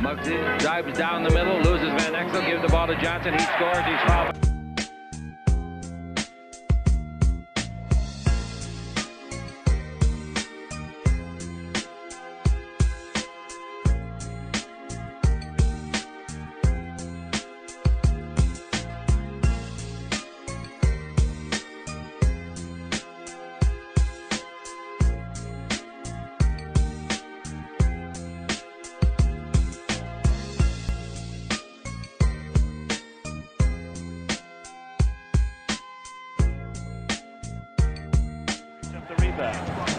Muggsy drives down the middle, loses Van Exel, gives the ball to Johnson. He scores. He's fouled.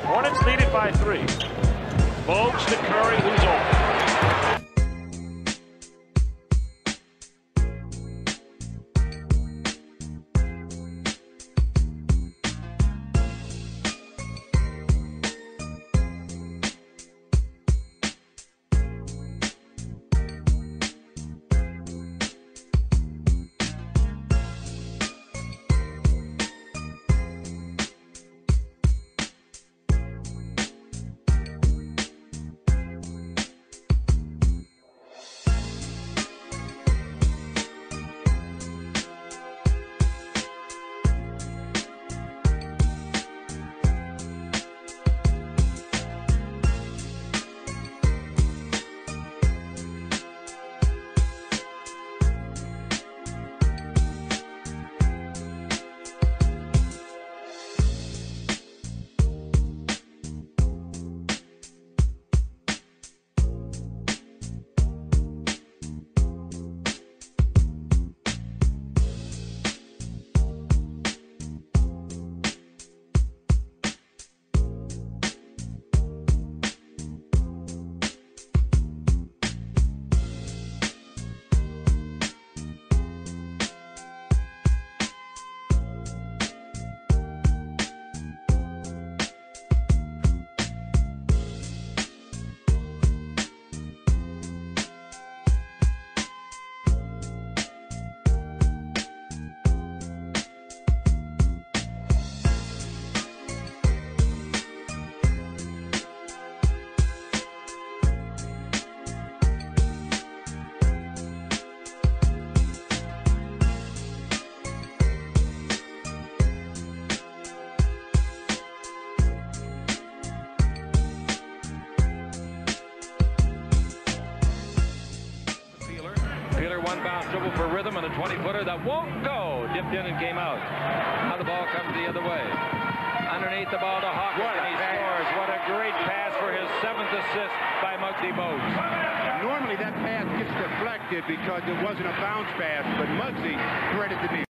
Hornets lead it by three. Bogues to Curry, who's open. Peeler one bounce dribble for rhythm and a 20 footer that won't go. Dipped in and came out. Now the ball comes the other way. Underneath the ball to Hawkins What and he pass. scores. What a great pass for his seventh assist by Muggsy Bogues. Normally that pass gets deflected because it wasn't a bounce pass, but Muggsy credit to me.